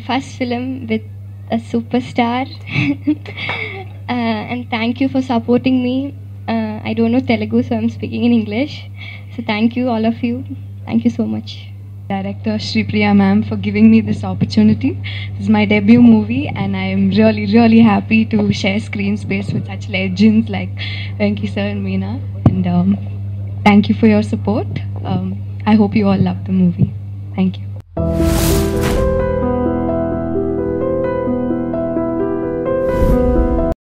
first film with a superstar. uh, and thank you for supporting me. Uh, I don't know Telugu, so I'm speaking in English. So thank you, all of you. Thank you so much. director Sripriya ma'am for giving me this opportunity. This is my debut movie and I am really really happy to share screen space with such legends like Venki sir and Meena and um, thank you for your support. Um, I hope you all love the movie. Thank you